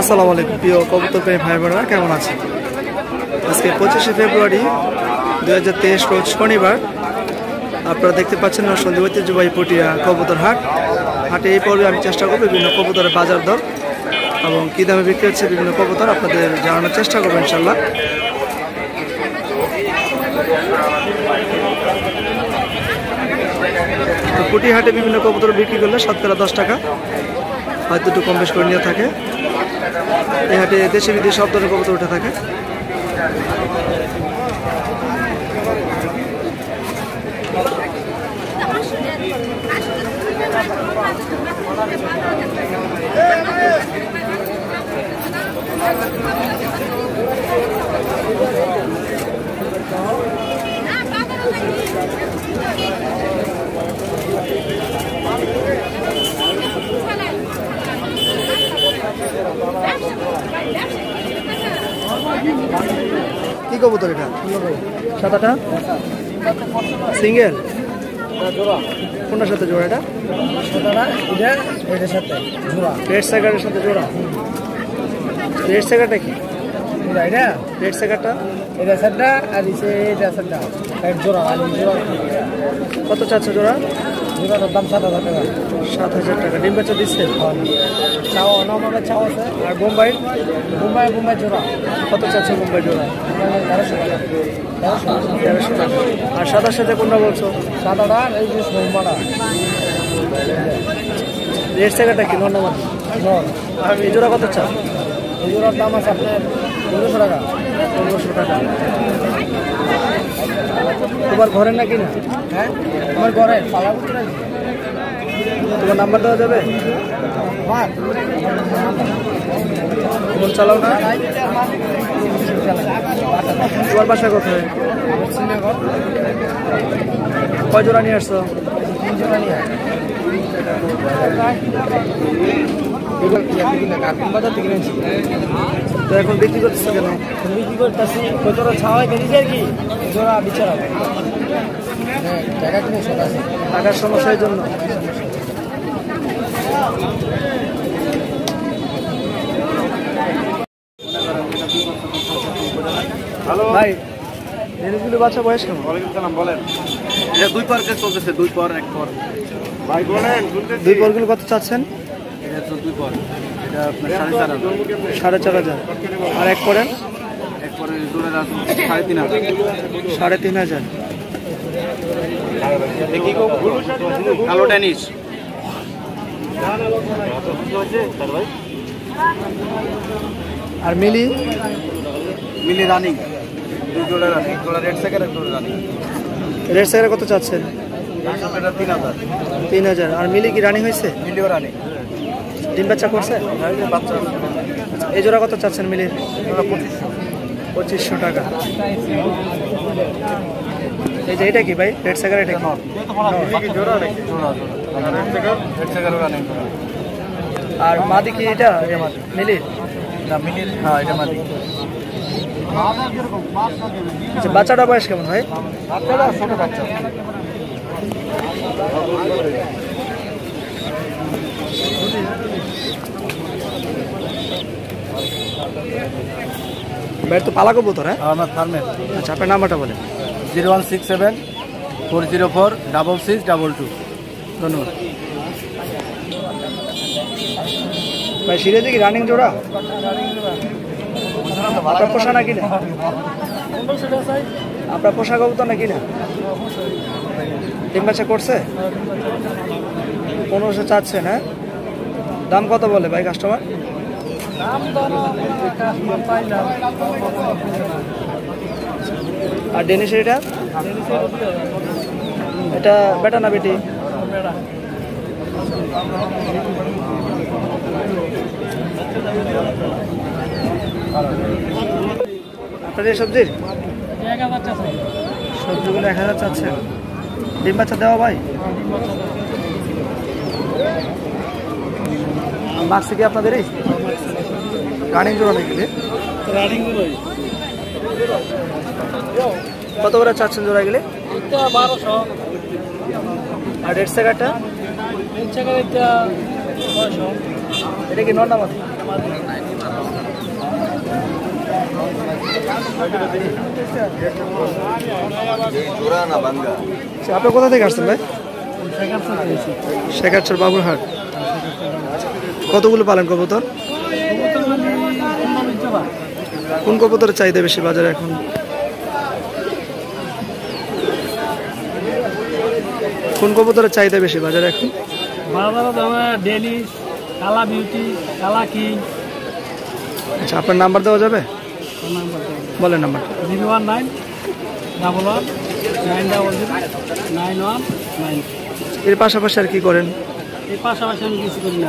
আসসালামু আলাইকুম, প্রিয় কবুতর প্রেমী ভাই বোনেরা কেমন আছেন? আজকে পঁচিশে ফেব্রুয়ারি দু হাজার তেইশ রোজ শনিবার। আপনারা দেখতে পাচ্ছেন সন্দীপ ঐতিহ্যবাহী পটিয়া কবুতর হাট। হাটে এই পর্বে আমি চেষ্টা করব বিভিন্ন কবুতরের বাজার দর এবং কী দামে বিক্রি হচ্ছে বিভিন্ন কবুতর আপনাদের জানানোর চেষ্টা করব ইনশাল্লাহ পুটি হাটে বিভিন্ন কবুতর বিক্রি করলে শতকরা দশ টাকা, হয়তো একটু কম বেশ করে নিয়ে থাকে। এই হাটে দেশে বিদেশে সব ধরনের কবুতর উঠে থাকে। কবুতর এটা? সাদাটা? সিঙ্গেল? কোনটার সাথে জোড়া এটা? রেড স্যাকারের সাথে জোড়া। রেড স্যাকারটা কি? রেড স্যাকারটা কত চারশো জোড়া? দাম সাত হাজার টাকা। সাত হাজার টাকা। ডিম বাচ্চা দিচ্ছে চাও নর্মালের চাও আছে। আর বোম্বাই? মুম্বাই মুম্বাই জোড়া। কত চারশো বোম্বাই জোড়া? তেরোশো টাকা। তেরোশো টাকা। আর সাদার সাথে কোনটা বলছো? সাত আটা এই যে মুম্বাটা রেড স্যাকারটা কি? ধন্যবাদ আর এই জোড়া কত চাও এই জোড়ার দাম আছে আপনার পনেরোশো টাকা। পনেরোশো টাকা। তোমার ঘরে নাকি না? হ্যাঁ? আমার ঘরে তোমার নাম্বার দেওয়া যাবে? ফোন চালাও না। তোমার বাসা কোথায়? কয় জোড়া নিয়ে আসছো? তিন জোড়া নিয়ে তো এখন বিক্রি করতেছো কেন? কি করতেছি কতটা ছাওয়াই বেরিয়েছে আর কি? জোড়া বিচার হবে। হ্যাঁ টাকার সমস্যার জন্য। ভাই বাচ্চা বয়স কেমন? ওয়ালাইকুম সালাম বলেন। এটা দুই পার্কে চলতেছে দুই পর এক পর। ভাই বলেন দুই পরগুলো কত চাচ্ছেন? দুই পর। এটা আপনার সাড়ে চার হাজার। সাড়ে চার হাজার। আর এক সাড়ে তিন হাজার। সাড়ে তিন হাজার। কালো টেনিস আর মিলি? মিলি রানিং। দুই জোড়া রানিং জোড়া রেড সেকেন্ড এক জোড়া রানিং। রেড কত চাচ্ছেন? তিন হাজার। তিন হাজার। আর মিলি কি রানিং হয়েছে? মিলিও রানিং। ডিম বাচ্চা করছে? বাচ্চা এই জোড়া কত চাচ্ছেন জোড়া পঁচিশশো টাকা। এই যে এটা কি ভাই? রেড সাইকার এটা কি? আর মাদি কি এটা? মিলি? না মিলি হ্যাঁ এটা মাদি। আচ্ছা বাচ্চাটা বয়স কেমন ভাই? বাচ্চাটা ছোট বাচ্চা। ভাই তো পালা কবুতর হ্যাঁ? আমার ফার্মের। আচ্ছা আপনার নাম্বারটা বলেন। Zero one six seven four zero four double six double two. ধন্যবাদ। ভাই সিরিজে কি রানিং জোড়া? আপনার পোষা নাকি না আপনার পোষা কবুতর নাকি না ডিম বাচ্চা করছে? পনেরোশো চাচ্ছেন হ্যাঁ? দাম কত বলে ভাই কাস্টমার আর ডেনিসের এটা? এটা বেটা না বেটি? আপনাদের সবজির? সবজিগুলো এক হাজার চাচ্ছেন ডিম বাচ্চা দেওয়া ভাই? মাক্সি কি আপনাদেরই রানিং জোড়া নাকি? রানিং কত করে চাচ্ছেন জোড়া গেলে বারোশো। আর রেড সেগারটা এটা কি নর্নামাদি জোড়া না বাঙ্গা আচ্ছা, আপনি কোথা থেকে আসছেন ভাই? শেখাচ্ছর বাবুরহাট। কতগুলো পালেন কবুতর? কোন কবুতরের চাহিদা বেশি বাজারে এখন? কোন কবুতরের চাহিদা বেশি বাজারে এখন? বাজারে ডেলি কালা বিউটি কালা কিং। আচ্ছা আপনার নাম্বার দেওয়া যাবে। বলেন number. Zero one nine double one nine double zero nine one nine. এর পাশাপাশি আর কি করেন? পাশাপাশি আমি কিছু করি না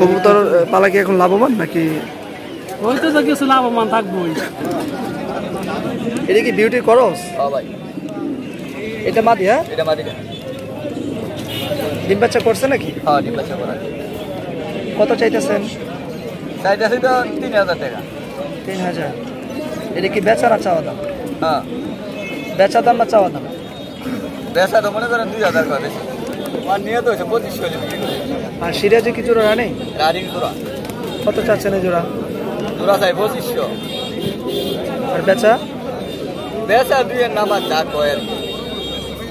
কবুতর পালা কি এখন লাভবান নাকি? ওই তো কিছু লাভবান থাকবোই। এটা কি বিউটি করস হ্যাঁ ভাই। এটা মাদি হ্যাঁ? এটা মাদিটা ডিম বাচ্চা করছে নাকি? হ্যাঁ ডিম বাচ্চা করা। কত চাইতেছেন? চাইতেছি তো তিন হাজার টাকা। তিন হাজার। এটা কি বেচা না চাওয়া দাম? হ্যাঁ। বেচা দাম না চাওয়া দাম? বেসা তো মনে করেন দুই হাজার করে বেশি। আর সিরাজে কি জোড়া রানে? কত চাচ্ছেন এই জোড়া? জোড়া চাই পঁচিশশো। আর বেচা? বেসা দুইয়ের নামার যা কয় আর কি।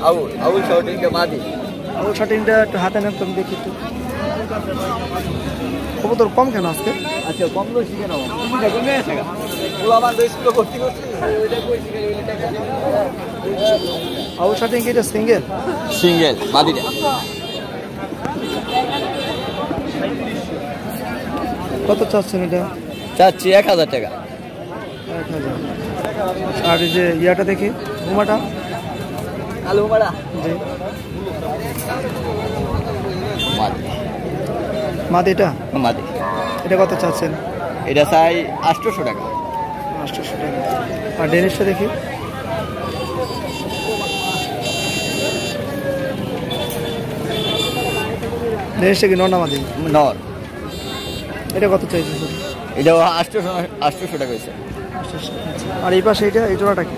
আউল আউল শর্টিংকে মাদি। আবুল শার্টিংটা একটু হাতে নেন তুমি দেখি একটু। কবুতর কম কেন আজকে? আচ্ছা কম তো শিখে নেব কমে আছে আমার তো স্কুলে ভর্তি করছি। আবুল শার্টিং কি এটা সিঙ্গেল? সিঙ্গেল মাদিটা কত চাচ্ছেন এটা? চাচ্ছি এক হাজার টাকা। এক হাজার। আর এই যে ইয়াটা দেখি ঘুমাটা আলু মারা জি। মাদি। মাদি। এটা কত চাচ্ছেন? এটা চাই আটশোশো টাকা। আটশোশো টাকা। আর ডেনিসটা দেখি? ডেনিসটা কি নর্না মাদি? নর। এটা কত চাইছে এটা আটশোশো আটশোশো টাকা হয়েছে। আর এই পাশে এটা এই জোড়াটা কি?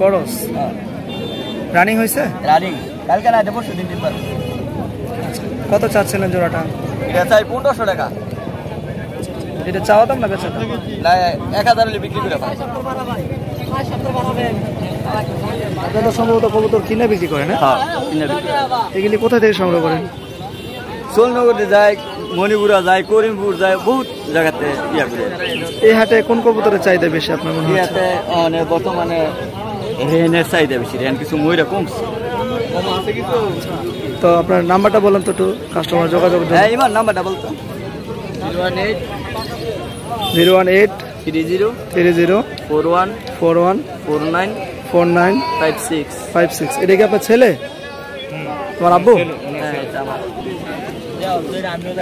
করস রানিং হয়েছে? রানিং। কালকে না এটা পরশু দিন দিন কত চাচ্ছিলেন জোড়াটা? এটা চাই পনেরোশো টাকা। এটা চাওয়া দাম না বেচা না এক হাজার বিক্রি করে আপনারা সম্ভবত কবুতর কিনে বিক্রি করেন হ্যাঁ? হ্যাঁ কিনে বিক্রি এগুলি কোথা থেকে সংগ্রহ করেন? সোলনগরে যায় মণিপুরা যায় করিমপুর যায় বহুত জায়গাতে ইয়া করে। এই হাটে কোন কবুতরের চাহিদা বেশি আপনার মনে ইয়াতে মানে বর্তমানে রেনের চাহিদা বেশি রেন কিছু ময়রা কমছে। তো আপনার নাম্বারটা বলেন তো একটু কাস্টমার যোগাযোগ হ্যাঁ ইমার নাম্বারটা বলতো। Zero one eight zero one eight three zero three zero four one four one four nine four nine five six five six এটা কি আপনার ছেলে? তোমার আব্বু?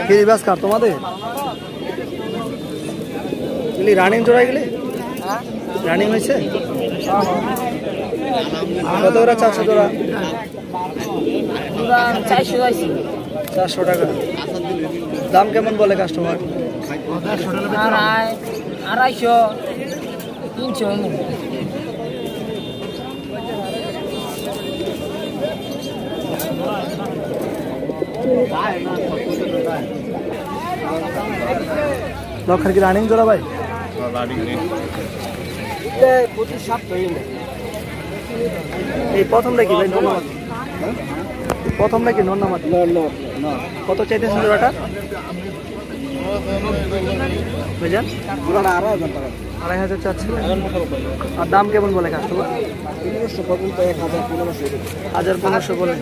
হ্যাঁ বাস কার তোমাদের? রানিং জোড়া গেলে? রানিং হয়েছে? কত করে চারশো চারশো চারশো টাকা। দাম কেমন বলে কাস্টমার আড়াইশো তিনশো। লক্ষার কি রানিং জোড়া ভাই? এই প্রথম দেখি ভাই নন্নামাতি প্রথম নাকি নন্নামাতি কত চাইতেছেন জোড়াটা? বুঝলেন আড়াই হাজার চাচ্ছে আর দাম কেমন বলে কাস্টমার হাজার পনেরোশো বলে।